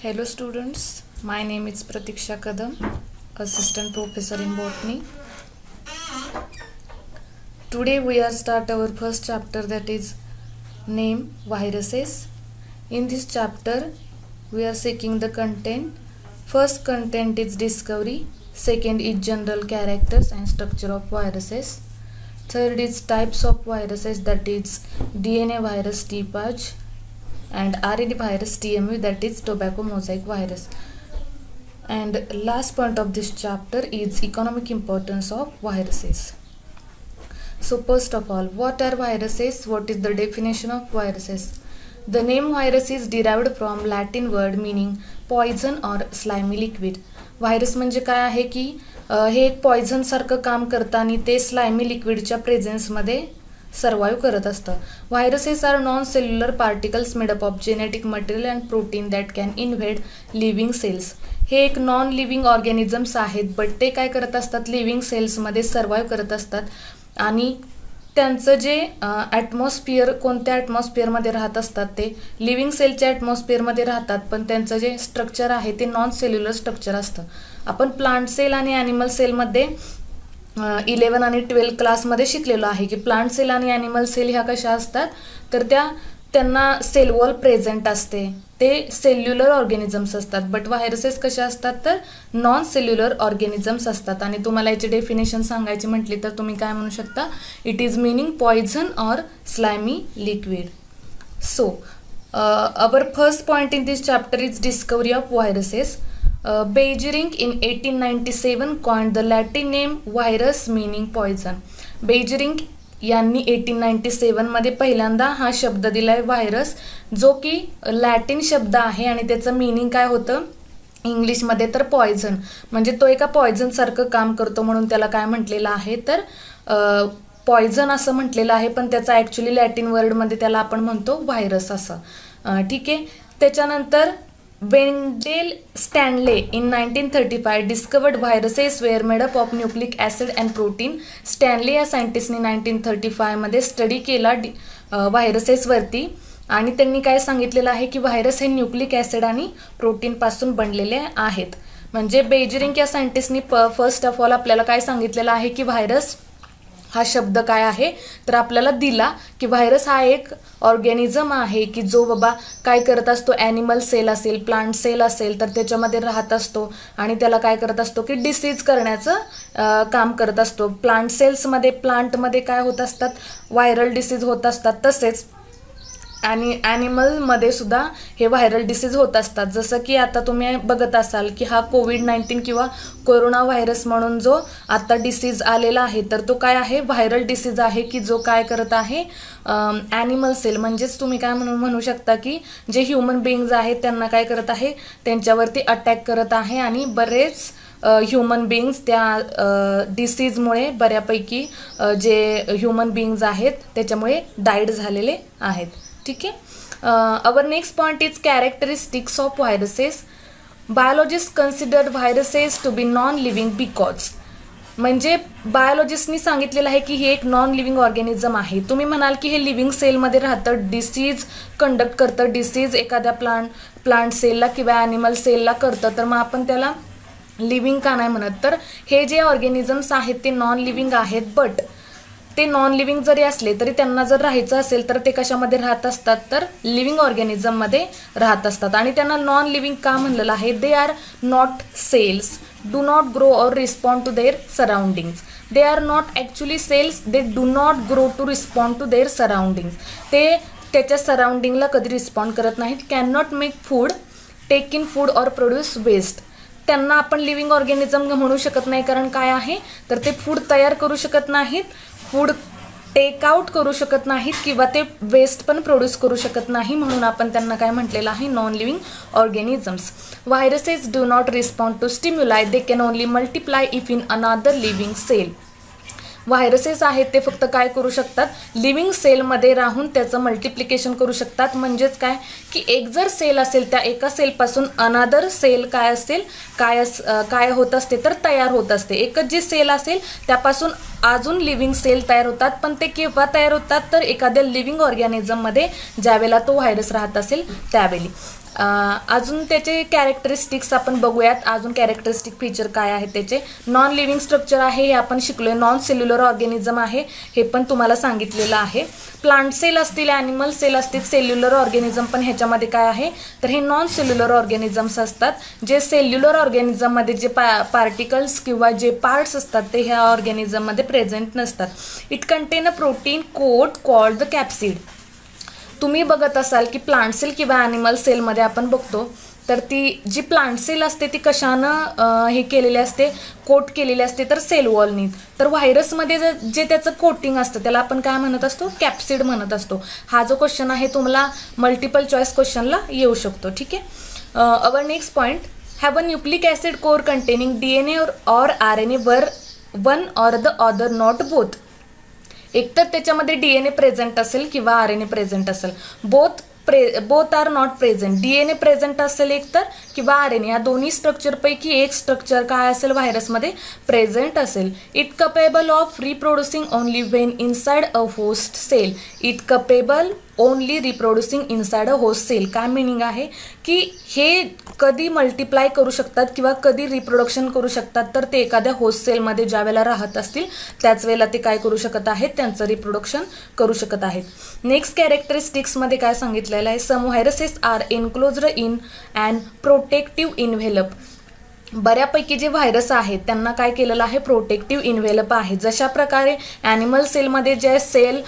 Hello students, my name is Pratiksha Kadam, Assistant Professor in Botany. Today we are start our first chapter that is name viruses. In this chapter we are seeking the content. First content is discovery, second is general characters and structure of viruses. Third is types of viruses that is DNA virus typage and RNA virus TMV that is tobacco mosaic virus. And last point of this chapter is economic importance of viruses. So first of all, what are viruses? What is the definition of viruses? The name virus is derived from Latin word meaning poison or slimy liquid. Virus म्हणजे काय आहे की हे एक poison सारखं काम करतं आणि ते स्लायमी लिक्विडच्या प्रेझेन्समध्ये सर्वाईव्ह करत असतं. Viruses are non cellular particles made up of genetic material and protein that can invade living cells हे एक नॉन लिव्हिंग ऑर्गॅनिझम्स आहेत बट ते काय करत असतात? लिव्हिंग सेल्समध्ये सर्वाईव्ह करत असतात. आणि त्यांचं जे ॲटमॉस्फिअर कोणत्या ॲटमॉस्फिअरमध्ये राहत असतात ते? लिव्हिंग सेलच्या ॲटमॉस्फिअरमध्ये राहतात पण त्यांचं जे स्ट्रक्चर आहे ते नॉन सेल्युलर स्ट्रक्चर असतं. आपण प्लांट सेल आणि ॲनिमल सेलमध्ये इलेवन आणि ट्वेल्व क्लासमध्ये शिकलेलो आहे की प्लांट सेल आणि ॲनिमल सेल ह्या कशा असतात? तर त्या त्यांना सेलवॉल प्रेझेंट असते. ते सेल्युलर ऑर्गॅनिझम्स असतात. बट व्हायरसेस कशा असतात तर नॉन सेल्युलर ऑर्गॅनिझम्स असतात. आणि तुम्हाला याची डेफिनेशन सांगायची म्हटली तर तुम्ही काय म्हणू शकता? It is meaning poison or slimy liquid so our first point in this chapter is discovery of viruses Beijerinck in eighteen ninety seven coined the Latin name virus meaning poison Beijerinck यांनी eighteen ninety सेवनमध्ये पहिल्यांदा हा शब्द दिला आहे virus जो की Latin शब्द आहे आणि त्याचं मिनिंग काय होतं? इंग्लिशमध्ये तर पॉयझन म्हणजे तो एका पॉयझनसारखं काम करतो म्हणून त्याला काय म्हटलेलं आहे? तर पॉयझन असं म्हटलेलं आहे पण त्याचा ॲक्च्युली लॅटिन वर्डमध्ये त्याला आपण म्हणतो व्हायरस असं. ठीक आहे? त्याच्यानंतर Wendell Stanley in nineteen thirty five discovered viruses were made up of nucleic acid and protein Stanley या सायंटिस्टनी नाईन्टीन थर्टी फायमध्ये स्टडी केला डि व्हायरसेसवरती आणि त्यांनी काय सांगितलेलं आहे की व्हायरस हे न्यूक्लिक ॲसिड आणि प्रोटीनपासून बनलेले आहेत. म्हणजे बेजरिंग या सायंटिस्टनी प फर्स्ट ऑफ ऑल आपल्याला काय सांगितलेलं आहे की व्हायरस हा शब्द काय आहे? तर आपल्याला दिला की व्हायरस हा एक ऑर्गॅनिझम आहे की जो बाबा काय करत असतो? ॲनिमल सेल असेल प्लांट सेल असेल तर त्याच्यामध्ये राहत असतो. आणि त्याला काय करत असतो की डिसीज करण्याचं काम करत असतो. प्लांट सेल्समध्ये प्लांटमध्ये काय होत असतात? व्हायरल डिसीज होत असतात. तसेच आणि ॲनिमलमध्ये सुद्धा हे व्हायरल डिसीज होत असतात. जसं की आता तुम्ही बघत असाल की हा कोविड नाईन्टीन किंवा कोरोना व्हायरस म्हणून जो आता डिसीज आलेला आहे तर तो काय आहे? व्हायरल डिसीज आहे की जो काय करत आहे? ॲनिमल सेल म्हणजेच तुम्ही काय म्हणून म्हणू शकता की जे ह्युमन बिईंग्ज आहेत त्यांना काय करत आहे? त्यांच्यावरती अटॅक करत आहे आणि बरेच ह्युमन बिईंग्स त्या डिसीजमुळे बऱ्यापैकी जे ह्युमन बिईंग्ज आहेत त्याच्यामुळे डाईड झालेले आहेत. ठीक आहे? Our next point is characteristics of viruses biologist consider viruses to be non living because म्हणजे बायोलॉजिस्टनी सांगितलेलं आहे की हे एक नॉन लिव्हिंग ऑर्गॅनिझम आहे. तुम्ही म्हणाल की हे लिव्हिंग सेलमध्ये राहतं डिसीज कंडक्ट करतं डिसीज एखाद्या प्लांट प्लांट सेलला किंवा ॲनिमल सेलला करतं तर मग आपण त्याला लिव्हिंग का नाही म्हणत? तर हे जे ऑर्गॅनिझम्स आहेत ते नॉन लिव्हिंग आहेत बट ते नॉन लिव्हिंग जरी असले तरी त्यांना जर राहायचं असेल तर ते कशामध्ये राहत असतात? तर लिव्हिंग ऑर्गॅनिझममध्ये राहत असतात. आणि त्यांना नॉन लिव्हिंग का म्हणलेलं आहे? They are not cells do not grow or respond to their surroundings they are not actually cells they do not grow to respond to their surroundings ते त्याच्या सराउंडिंगला कधी रिस्पॉन्ड करत नाहीत. Can not make food take in food or produce waste त्यांना आपण living organism म्हणू शकत नाही. कारण काय आहे? तर ते फूड तयार करू शकत नाहीत. फूड टेकआउट करू शकत नाहीत किंवा ते वेस्ट पण प्रोड्यूस करू शकत नाही म्हणून आपण त्यांना काय म्हटलेलं आहे? Non living organisms viruses do not respond to stimuli they can only multiply if in another living cell viruses आहेत ते फक्त काय करू शकतात? लिव्हिंग सेलमध्ये राहून त्याचं मल्टिप्लिकेशन करू शकतात. म्हणजेच काय? की एक जर सेल असेल त्या एका सेलपासून अनादर सेल काय असेल काय अस काय होत असते तर तयार होत असते. एकच जी सेल असेल त्यापासून अजून लिव्हिंग सेल तयार होतात. पण ते केव्हा तयार होतात? तर एखाद्या लिव्हिंग ऑर्गॅनिझममध्ये ज्यावेळेला तो व्हायरस राहत असेल त्यावेळी. अजून त्याचे कॅरेक्टरिस्टिक्स आपण बघूयात. अजून कॅरेक्टरिस्टिक फीचर काय आहेत त्याचे? नॉन लिव्हिंग स्ट्रक्चर आहे हे आपण शिकलो आहे नॉन सेल्युलर ऑर्गॅनिझम आहे हे पण तुम्हाला सांगितलेलं आहे. प्लांट सेल असतील ॲनिमल सेल असतील सेल्युलर ऑर्गॅनिझम पण ह्याच्यामध्ये काय आहे? तर हे नॉन सेल्युलर ऑर्गॅनिझम्स असतात. जे सेल्युलर ऑर्गॅनिझममध्ये जे पा पार्टिकल्स किंवा जे पार्ट्स असतात ते ह्या ऑर्गॅनिझममध्ये प्रेझेंट नसतात. It contain a protein coat called the capsid तुम्ही बघत असाल की प्लांट सेल किंवा ॲनिमल सेलमध्ये आपण बघतो तर ती जी प्लांट सेल असते ती कशानं हे केलेली असते कोट केलेली असते तर सेल वॉलनी तर व्हायरसमध्ये जे त्याचं कोटिंग असतं त्याला आपण काय म्हणत असतो? कॅप्सिड म्हणत असतो. हा जो क्वेश्चन आहे तुम्हाला मल्टिपल चॉईस क्वेश्चनला येऊ शकतो ठीक आहे? Our next point have a nucleic acid core containing D N A or R N A वर one or the other not both एकतर त्याच्यामध्ये डी एन ए प्रेझेंट असेल किंवा आर एन ए प्रेझेंट असेल. Both pre both are not present D N A present असेल एकतर किंवा R N ए या दोन्ही स्ट्रक्चरपैकी एक स्ट्रक्चर काय असेल व्हायरसमध्ये प्रेझेंट असेल. It capable of reproducing only when inside a host cell it capable only reproducing inside a host cell काय मिनिंग आहे? की हे कधी मल्टिप्लाय करू शकतात किंवा कधी रिप्रोडक्शन करू शकतात तर ते एखाद्या होस्ट सेलमध्ये ज्या वेळेला राहत असतील त्याच वेळेला ते काय करू शकत आहेत? त्यांचं रिप्रोडक्शन करू शकत आहेत. नेक्स्ट कॅरेक्टरिस्टिक्समध्ये काय सांगितलेलं आहे? Some viruses are enclosed in and protective envelope बऱ्यापैकी जे व्हायरस आहेत त्यांना काय केलेलं आहे? प्रोटेक्टिव्ह इन्व्हेलप आहे. जशा प्रकारे ॲनिमल सेलमध्ये जे सेल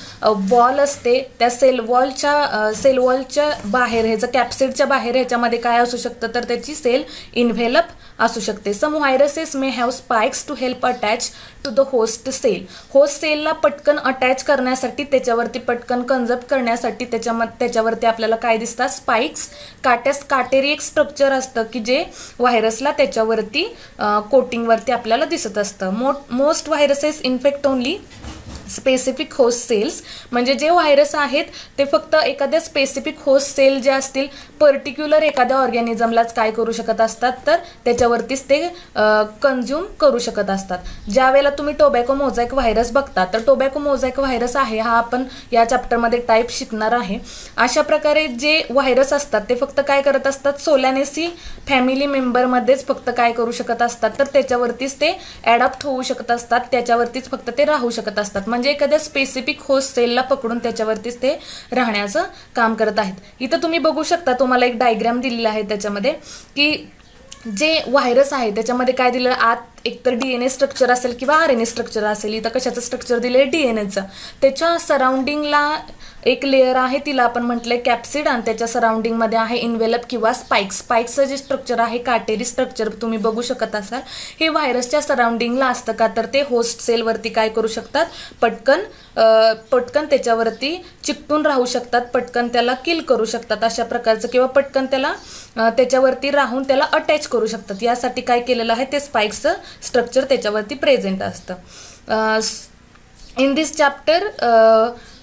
वॉल असते त्या सेल वॉलच्या सेल वॉलच्या बाहेर ह्याचं कॅप्सिडच्या बाहेर ह्याच्यामध्ये काय असू शकतं? तर त्याची सेल इन्व्हेलप असू शकते. Some viruses may have spikes to help attach to the host cell host सेलला पटकन अटॅच करण्यासाठी त्याच्यावरती पटकन कन्झर्व करण्यासाठी त्याच्याम त्याच्यावरती आपल्याला काय दिसतात? स्पाइक्स काट्यास काटेरी एक स्ट्रक्चर असतं की जे व्हायरसला त्याच्यावरती कोटिंगवरती आपल्याला दिसत असतं. मो most viruses infect only specific host cells म्हणजे जे व्हायरस आहेत ते फक्त एखाद्या स्पेसिफिक होस्ट सेल जे असतील पर्टिक्युलर एखाद्या ऑर्गॅनिझमलाच काय करू शकत असतात तर त्याच्यावरतीच ते कन्झ्युम करू शकत असतात. ज्या वेळेला तुम्ही टोबॅको मोझॅक व्हायरस बघता तर टोबॅको मोझॅक व्हायरस आहे हा आपण या चॅप्टरमध्ये टाईप शिकणार आहे. अशा प्रकारे जे व्हायरस असतात ते फक्त काय करत असतात सोलॅनेसी फॅमिली मेंबरमध्येच फक्त काय करू शकत असतात तर त्याच्यावरतीच ते ॲडॉप्ट होऊ शकत असतात त्याच्यावरतीच फक्त ते राहू शकत असतात. म्हणजे एखाद्या स्पेसिफिक होस्ट सेलला पकडून त्याच्यावरतीच ते राहण्याचं काम करत आहेत. इथं तुम्ही बघू शकता तुम्हाला एक डायग्राम दिलेला आहे त्याच्यामध्ये की जे व्हायरस आहे त्याच्यामध्ये काय दिलं? आत एकतर डी एन ए स्ट्रक्चर असेल किंवा आर एन ए स्ट्रक्चर असेल इथं कशाचं स्ट्रक्चर दिलं आहे डी एन एचं त्याच्या सराउंडिंगला एक लेअर आहे तिला आपण म्हटलंय कॅप्सिड आणि त्याच्या सराउंडिंगमध्ये आहे इन्व्हेलप किंवा स्पाइक्स स्पाइक्सचं जे स्ट्रक्चर आहे काटेरी स्ट्रक्चर तुम्ही बघू शकत असाल. हे व्हायरसच्या सराउंडिंगला असतं का तर ते होस्ट सेलवरती काय करू शकतात? पटकन पटकन त्याच्यावरती चिकटून राहू शकतात पटकन त्याला किल करू शकतात अशा प्रकारचं किंवा पटकन त्याला त्याच्यावरती राहून त्याला अटॅच करू शकतात. यासाठी काय केलेलं आहे ते स्पाइक्सचं स्ट्रक्चर त्याच्यावरती प्रेझेंट असतं. In this chapter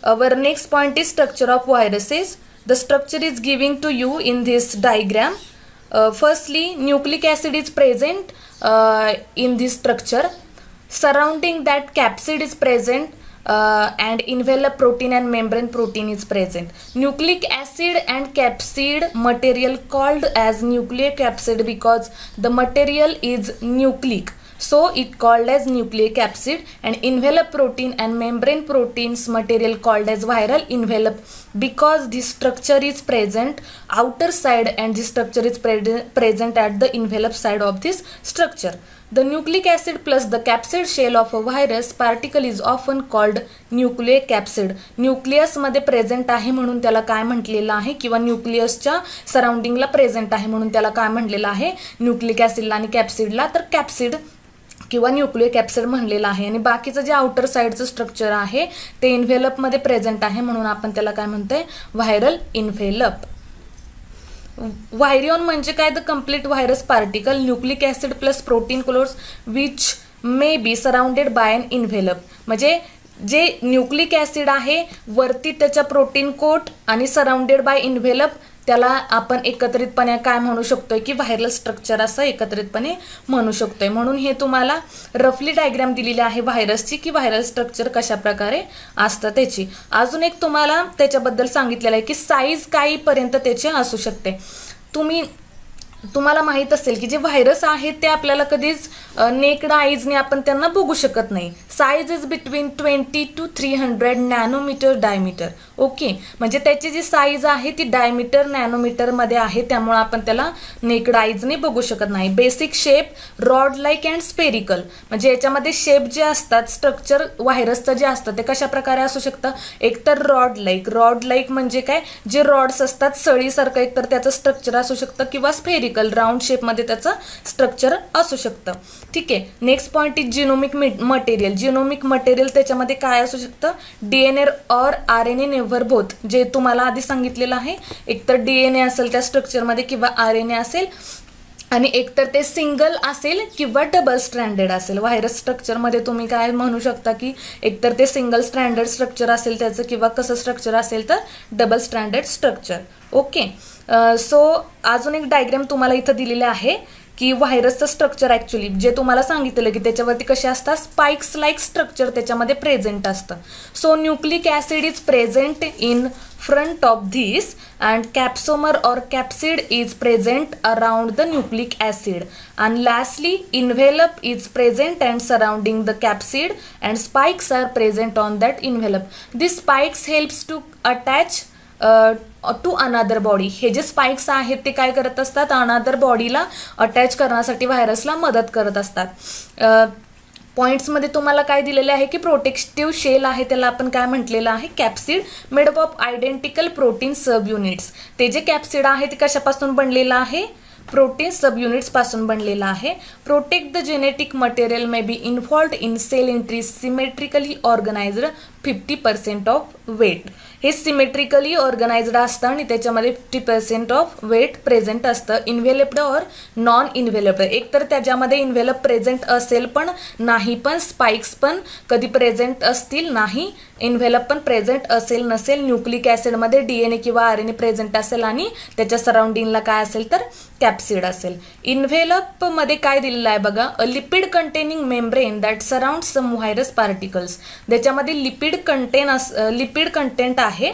our next point is structure of viruses the structure is giving to you in this diagram uh, firstly nucleic acid is present uh, in this structure surrounding that capsid is present uh, and envelope protein and membrane protein is present. Nucleic acid and capsid material called as nucleic capsid because the material is nucleic. So it called as nucleic acid and envelope protein and membrane proteins material called as viral envelope because the structure is present outer side and the structure is present at the envelope side of this structure the nucleic acid plus the capsid shell of a virus particle is often called nucleocapsid न्यूक्लियसमध्ये present आहे म्हणून त्याला काय म्हटलेलं आहे? किंवा न्यूक्लियसच्या सराउंडिंगला present आहे म्हणून त्याला काय म्हटलेलं आहे? न्यूक्लिक ऍसिडला आणि कॅप्सिडला तर कॅप्सिड किंवा न्यूक्लिअर कॅप्सर म्हणलेलं आहे. आणि बाकीचं जे आउटर साईडचं स्ट्रक्चर आहे ते इन्व्हेलपमध्ये प्रेझेंट आहे म्हणून आपण त्याला काय म्हणतोय? व्हायरल इन्व्हेलप व्हायरिओन म्हणजे काय? The complete virus particle nucleic acid plus protein coats which may be surrounded by an envelope म्हणजे जे न्यूक्लिक ॲसिड आहे वरती त्याच्या प्रोटीन कोट आणि सराउंडेड बाय इन्व्हेलप त्याला आपण एकत्रितपणे काय म्हणू शकतोय की व्हायरल स्ट्रक्चर असं एकत्रितपणे म्हणू शकतोय. म्हणून हे तुम्हाला रफली डायग्राम दिलेली आहे व्हायरसची की व्हायरल स्ट्रक्चर कशा प्रकारे असतं त्याची. अजून एक तुम्हाला त्याच्याबद्दल सांगितलेलं आहे की साईज काहीपर्यंत त्याचे असू शकते. तुम्ही तुम्हाला माहीत असेल की जे व्हायरस आहेत ते आपल्याला कधीच नेकड आईजने आपण त्यांना बघू शकत नाही. Size is between twenty to three hundred nanometer diameter okay म्हणजे त्याची जी साईज आहे ती डायमीटर नॅनोमीटरमध्ये आहे त्यामुळे आपण त्याला नेकड आईजने बघू शकत नाही. Basic shape rod like and spherical म्हणजे याच्यामध्ये शेप जे असतात स्ट्रक्चर व्हायरसचं जे असतं ते कशा प्रकारे असू शकतं? एकतर रॉड लाईक रॉड लाईक म्हणजे काय? जे रॉड्स असतात सळीसारखं एकतर त्याचं स्ट्रक्चर असू शकतं किंवा स्पेरिकल राऊंड शेपमध्ये त्याचं स्ट्रक्चर असू शकतं. ठीक आहे? Next point is genomic material genomic material त्याच्यामध्ये काय असू शकतं? D N A or R N A never both जे तुम्हाला आधी सांगितलेलं आहे एकतर डी एन ए असेल त्या स्ट्रक्चरमध्ये किंवा आर एन ए असेल आणि एकतर ते सिंगल असेल किंवा डबल स्ट्रँडेड असेल. व्हायरस स्ट्रक्चरमध्ये तुम्ही काय म्हणू शकता की एकतर ते सिंगल स्ट्रँडर्ड स्ट्रक्चर असेल त्याचं किंवा कसं स्ट्रक्चर असेल तर double stranded structure okay so अजून एक डायग्राम तुम्हाला इथं दिलेलं आहे की व्हायरसचं स्ट्रक्चर ॲक्च्युली जे तुम्हाला सांगितलं की त्याच्यावरती कसे असतात? स्पाइक्स लाईक स्ट्रक्चर त्याच्यामध्ये प्रेझेंट असतं. So nucleic acid is present in front of this and capsomer or capsid is present around the nucleic acid and lastly envelope is present and surrounding the capsid and spikes are present on that envelope these spikes helps to attach to another body हे जे spikes आहेत ते काय करत असतात अनादर बॉडीला attach करण्यासाठी व्हायरसला मदत करत असतात पॉईंट्समध्ये तुम्हाला काय दिलेले आहे की प्रोटेक्टिव्ह शेल आहे त्याला आपण काय म्हटलेलं आहे? Capsid made of identical protein subunits ते जे कॅप्सिड आहे ते कशापासून बनलेलं आहे? प्रोटीन सब युनिट्सपासून बनलेला आहे. Protect the genetic material may be involved in cell entry symmetrically organised fifty percent of weight हे सिमेट्रिकली ऑर्गनायझड असतं आणि त्याच्यामध्ये fifty percent of weight present असतं. इन्व्हेलप्ड ऑर नॉन इन्व्हेलेप्ड एकतर त्याच्यामध्ये इन्व्हेलप प्रेझेंट असेल पण नाही पण स्पाइक्स पण कधी प्रेझेंट असतील नाही इन्व्हेलप पण प्रेझेंट असेल नसेल न्यूक्लिक ॲसिडमध्ये डी एन ए किंवा आर एन ए प्रेझेंट असेल आणि त्याच्या सराउंडिंगला काय असेल तर कॅप्सिड असेल. इन्व्हेलपमध्ये काय दिलेलं आहे बघा? A lipid containing membrane that surround some virus particles त्याच्यामध्ये lipid contain as lipid content आहे.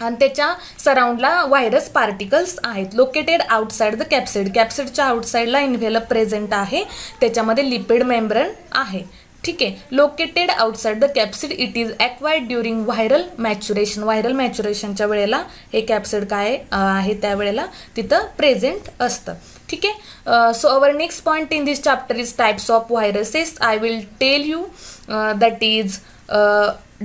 आणि त्याच्या सराउंडला व्हायरस पार्टिकल्स आहेत. लोकेटेड आउटसाइड द कॅप्सिड कॅप्सिडच्या आउटसाईडला इन्व्हेलप प्रेझेंट आहे. त्याच्यामध्ये लिपिड मेम्ब्रन आहे. ठीक आहे? Located outside the capsid it is acquired during viral maturation viral मॅच्युरेशनच्या वेळेला हे कॅप्सिड काय आहे त्यावेळेला तिथं प्रेझेंट असतं. ठीक आहे? So our next point in this chapter is types of viruses I will tell you that is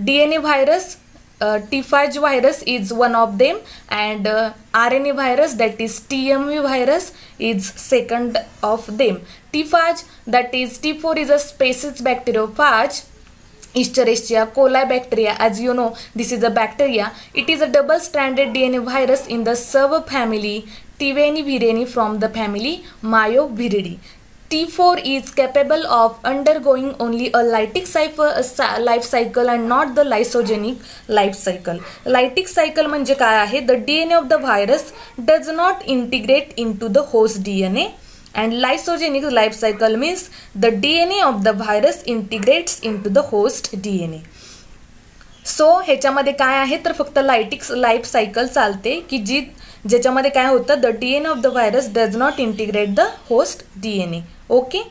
DNA virus, uh, T5 virus is one of them and uh, RNA virus that is TMV virus is second of them. T5 that is T4 is a species bacteriophage Escherichia coli bacteria. As you know this is a bacteria. It is a double stranded DNA virus in the subfamily Tivani vireni from the family Myoviridae T4 is capable of undergoing only a lytic life cycle and not the lysogenic life cycle. Lytic cycle म्हणजे काय आहे the DNA of the virus does not integrate into the host DNA and lysogenic life cycle means the DNA of the virus integrates into the host DNA. So ह्याच्यामध्ये काय आहे तर फक्त लायटिक्स life cycle चालते की जी ज्याच्यामध्ये काय होतं the D N of the virus does not integrate the host D N A okay?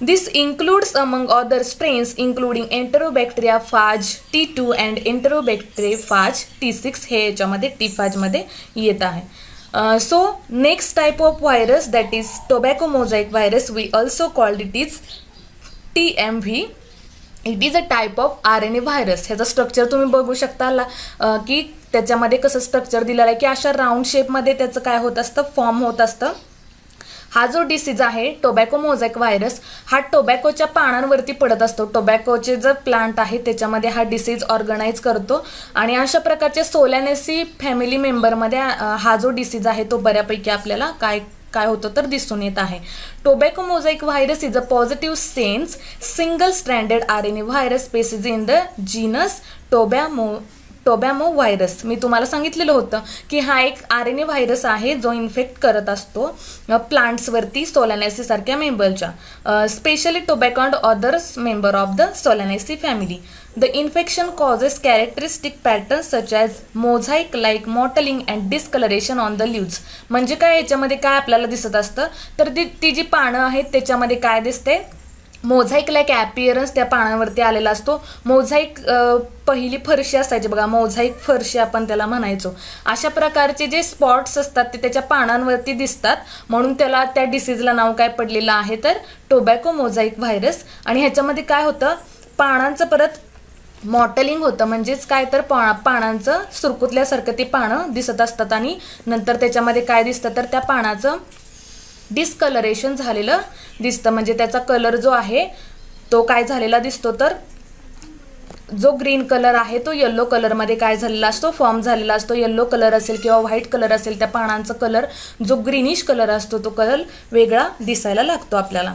This includes among other strains including enterobacteria phage T2 and enterobacteria phage T6 हे याच्यामध्ये टी फाजमध्ये येत आहे. So next type of virus that is tobacco mosaic virus we also called it is T M V it is a type of R N A virus ह्याचं structure तुम्ही बघू शकता की त्याच्यामध्ये कसं स्ट्रक्चर दिलेलं आहे की अशा राऊंड शेपमध्ये त्याचं काय होत असतं फॉर्म होत असतं. हा जो डिसीज आहे टोबॅको मोझॅक व्हायरस हा टोबॅकोच्या पानांवरती पडत असतो. टोबॅकोचे जे प्लांट आहे त्याच्यामध्ये हा डिसीज ऑर्गनाईज करतो. आणि अशा प्रकारचे सोलॅनेसी फॅमिली मेंबरमध्ये हा जो डिसीज आहे तो बऱ्यापैकी आपल्याला काय काय होतं तर दिसून येत आहे. Tobacco mosaic virus is a positive sense single stranded R N A virus species in the genus tobamo tobamovirus मी तुम्हाला सांगितलेलं होतं की हा एक आर एन ए व्हायरस आहे जो इन्फेक्ट करत असतो प्लांट्सवरती Solanaceae मेंबरच्या. Specially tobacco and others member of the Solanaceae family the infection causes characteristic pattern such as mosaic like mottling and discolouration on the leaves म्हणजे काय याच्यामध्ये काय आपल्याला दिसत असतं? तर ती ती जी पानं आहेत त्याच्यामध्ये काय दिसते? मोझाईक लाईक ॲपिअरन्स त्या पानावरती आलेला असतो. मोझाईक पहिली फरशी असायची बघा मोझाईक फरशी आपण त्याला म्हणायचो. अशा प्रकारचे जे स्पॉट्स असतात ते त्याच्या पानांवरती दिसतात. म्हणून त्याला त्या डिसीजला नाव काय पडलेलं आहे तर टोबॅको मोझाईक व्हायरस आणि ह्याच्यामध्ये काय होतं? पानांचं परत मॉटलिंग होतं. म्हणजेच काय तर पा पानांचं सुरकुतल्यासारखं ते पानं दिसत असतात. आणि नंतर त्याच्यामध्ये काय दिसतं? तर त्या पानाचं डिस्कलरेशन झालेलं दिसतं. म्हणजे त्याचा कलर जो आहे तो काय झालेला दिसतो तर जो ग्रीन कलर आहे तो येल्लो कलरमध्ये काय झालेला असतो? फॉर्म झालेला असतो. येल्लो कलर असेल किंवा व्हाईट कलर असेल त्या पानांचा कलर जो ग्रीनिश कलर असतो तो कलर वेगळा दिसायला लागतो आपल्याला.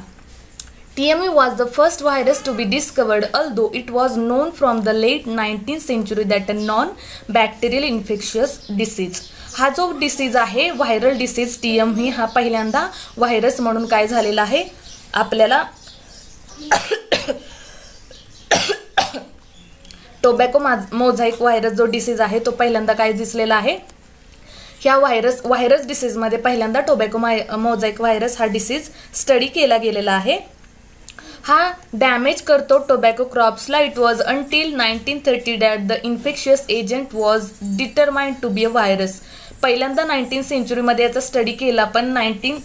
TME was the first virus to be discovered, although it was known from the late 19th century that a non-bacterial infectious disease. हा जो डिसीज आहे व्हायरल डिसीज टी एम ही हा पहिल्यांदा व्हायरस म्हणून काय झालेला आहे आपल्याला टोबॅको मोझाईक व्हायरस जो डिसीज आहे तो पहिल्यांदा काय दिसलेला आहे? ह्या व्हायरस व्हायरस डिसीजमध्ये पहिल्यांदा टोबॅको माय मोझाईक व्हायरस हा डिसीज स्टडी केला गेलेला आहे. हा डॅमेज करतो tobacco क्रॉप्सला it was until nineteen thirty that the infectious agent was determined to be a virus पहिल्यांदा नाईन्टीन सेंचुरीमध्ये याचा स्टडी केला पण नाईन्टीन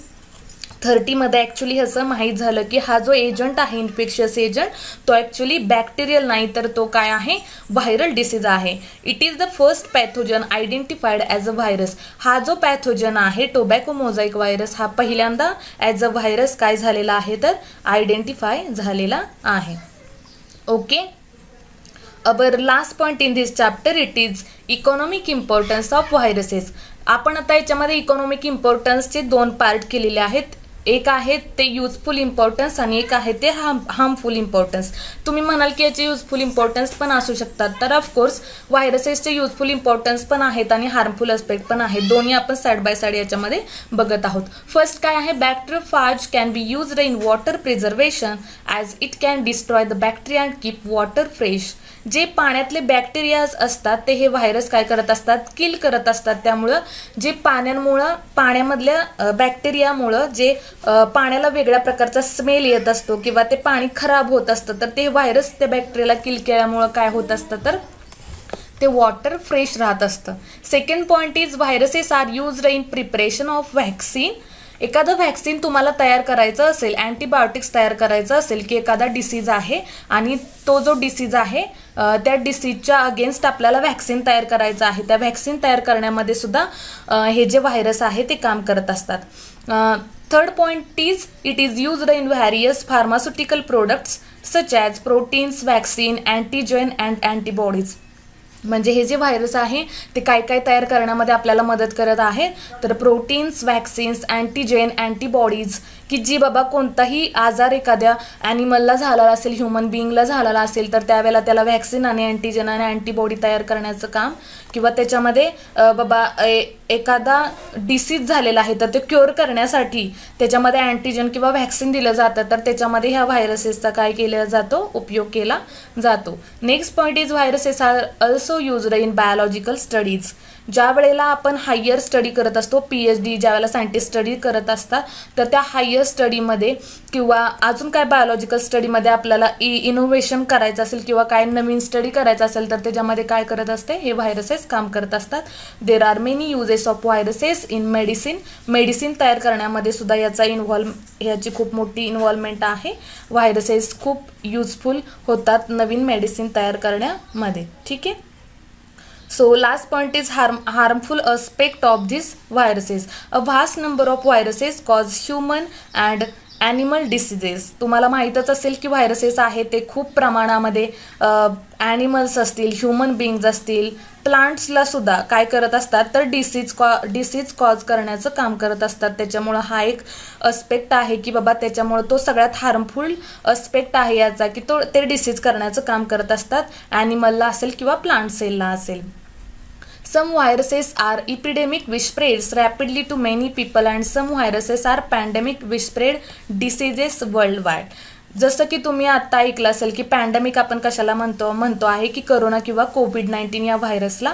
थर्टीमध्ये ॲक्च्युली असं माहीत झालं की हा जो एजंट आहे इन्फेक्शियस एजंट तो ॲक्च्युली बॅक्टेरियल नाही तर तो काय आहे? व्हायरल डिसीज आहे. It is the first pathogen identified as a virus हा जो पॅथोजन आहे टोबॅको मोझाईक व्हायरस हा पहिल्यांदा ॲज अ व्हायरस काय झालेला आहे तर आयडेंटिफाय झालेला आहे. Okay our last point in this chapter it is economic importance of viruses आपण आता याच्यामध्ये इकॉनॉमिक इम्पॉर्टन्सचे दोन पार्ट केलेले आहेत. एक आहे ते युजफुल इम्पॉर्टन्स आणि एक आहे ते हार्म हार्मफुल इम्पॉर्टन्स तुम्ही म्हणाल की याचे युजफुल इम्पॉर्टन्स पण असू शकतात. तर ऑफकोर्स व्हायरसेसचे युजफुल इम्पॉर्टन्स पण आहेत आणि हार्मफुल अस्पेक्ट पण आहेत. दोन्ही आपण साईड बाय साईड याच्यामध्ये बघत आहोत. फर्स्ट काय आहे? Bacteriophage can be use in water preservation as it can destroy the bacteria and keep water fresh जे पाण्यातले बॅक्टेरियाज असतात ते हे व्हायरस काय करत असतात? किल करत असतात. त्यामुळं जे पाण्यांमुळं पाण्यामधल्या बॅक्टेरियामुळं जे पाण्याला वेगळ्या प्रकारचा स्मेल येत असतो किंवा ते पाणी खराब होत असतं तर ते व्हायरस त्या बॅक्टेरियाला किल केल्यामुळं काय होत असतं? तर ते वॉटर फ्रेश राहत असतं. Second point is viruses are use in preparation of vaccine एखादं व्हॅक्सिन तुम्हाला तयार करायचं असेल अँटीबायोटिक्स तयार करायचं असेल की एखादा डिसीज आहे आणि तो जो डिसीज आहे त्या डिसीजच्या अगेन्स्ट आपल्याला व्हॅक्सिन तयार करायचं आहे. त्या व्हॅक्सिन तयार करण्यामध्ये सुद्धा हे जे व्हायरस आहे ते काम करत असतात. Third point is it is used in various pharmaceutical products such as proteins vaccine antigen and antibodies म्हणजे हे जे व्हायरस आहे ते काय काय तयार करण्यामध्ये आपल्याला मदत करत आहे? तर प्रोटीन्स व्हॅक्सिन्स अँटीजेन अँटीबॉडीज की जी बाबा कोणताही आजार एखाद्या ॲनिमलला झालेला असेल ह्युमन बिईंगला झालेला असेल तर त्यावेळेला त्याला व्हॅक्सिन आणि अँटीजेन आणि अँटीबॉडी तयार करण्याचं काम किंवा त्याच्यामध्ये बाबा एखादा डिसीज झालेला आहे तर ते क्युअर करण्यासाठी त्याच्यामध्ये अँटीजन किंवा व्हॅक्सिन दिलं जातं तर त्याच्यामध्ये ह्या व्हायरसेसचा काय केला जातो? उपयोग केला जातो. Next point is viruses are also used in biological studies ज्या वेळेला आपण हायर स्टडी करत असतो पी एच डी ज्या वेळेला सायंटिस्ट स्टडी करत असतात तर त्या हायर स्टडीमध्ये किंवा अजून काय बायोलॉजिकल स्टडीमध्ये आपल्याला e इ इनोव्हेशन करायचं असेल किंवा काय नवीन स्टडी करायचं असेल तर त्याच्यामध्ये काय करत असते? हे व्हायरसेस काम करत असतात. There are many uses of viruses in medicine medicine तयार करण्यामध्ये सुद्धा याचा इन्व्हॉल्व ह्याची खूप मोठी इन्व्हॉल्वमेंट आहे. व्हायरसेस खूप यूजफुल होतात नवीन मेडिसिन तयार करण्यामध्ये. ठीक आहे? So last point is harm harmful aspect of this viruses a vast number of viruses cause human and animal diseases तुम्हाला माहीतच असेल की व्हायरसेस आहे ते खूप प्रमाणामध्ये ॲनिमल्स असतील ह्युमन बिंग्ज असतील प्लांट्सला सुद्धा काय करत असतात तर डिसीज कॉ डिसीज कॉज करण्याचं काम करत असतात. त्याच्यामुळं हा एक अस्पेक्ट आहे की बाबा त्याच्यामुळं तो सगळ्यात हार्मफुल अस्पेक्ट आहे याचा की तो ते डिसीज करण्याचं काम करत असतात. ॲनिमलला असेल किंवा प्लांट सेलला असेल. Some viruses are epidemic which spreads rapidly to many people and some viruses are pandemic which spread diseases worldwide. जसं की तुम्ही आत्ता ऐकलं असेल की पॅन्डेमिक आपण कशाला म्हणतो? म्हणतो आहे की करोना किंवा कोविड नाईन्टीन या व्हायरसला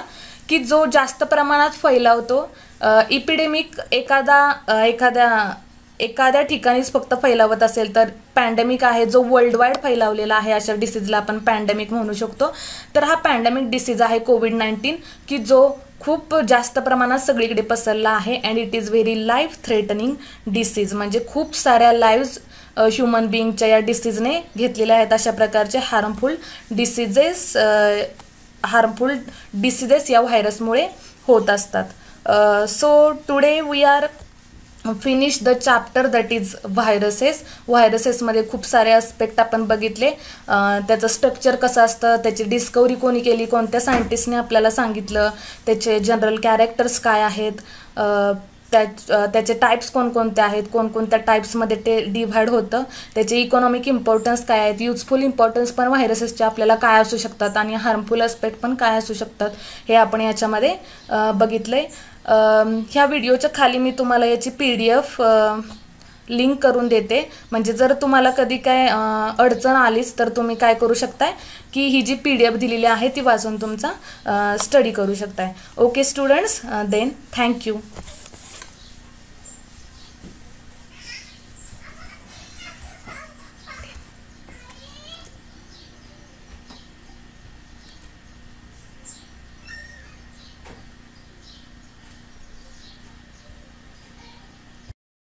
की जो जास्त प्रमाणात फैलावतो इपिडेमिक एखादा एखाद्या एखाद्या ठिकाणीच फक्त फैलावत असेल तर पॅन्डेमिक आहे जो वर्ल्ड वाईड फैलावलेला आहे अशा डिसीजला आपण पॅन्डेमिक म्हणू शकतो. तर हा पॅन्डेमिक डिसीज आहे कोविड नाईन्टीन की जो खूप जास्त प्रमाणात सगळीकडे पसरला आहे and it is very life threatening disease म्हणजे खूप साऱ्या लाईव्ज ह्युमन बिंगच्या या डिसीजने घेतलेल्या आहेत अशा प्रकारचे हार्मफुल डिसीजेस हार्मफुल डिसीजेस या व्हायरसमुळे होत असतात. So today we are finish the chapter that is viruses व्हायरसेसमध्ये खूप सारे आस्पेक्ट आपण बघितले. त्याचं स्ट्रक्चर कसं असतं त्याची डिस्कवरी कोणी केली कोणत्या सायंटिस्टने आपल्याला सांगितलं त्याचे जनरल कॅरेक्टर्स काय आहेत त्या त्याचे टाईप्स कोणकोणते आहेत कोणकोणत्या टाईप्समध्ये ते डिव्हाइड होतं त्याचे इकॉनॉमिक इम्पॉर्टन्स काय आहेत युजफुल इम्पॉर्टन्स पण व्हायरसेसचे आपल्याला काय असू शकतात आणि हार्मफुल अस्पेक्ट पण काय असू शकतात हे आपण याच्यामध्ये बघितलं आहे ह्या व्हिडिओच्या खाली मी तुम्हाला याची पी डी एफ लिंक करून देते. म्हणजे जर तुम्हाला कधी काय अडचण आलीच तर तुम्ही काय करू शकताय की ही जी पी डी एफ दिलेली आहे ती वाचून तुमचा स्टडी करू शकताय. Okay students then thank you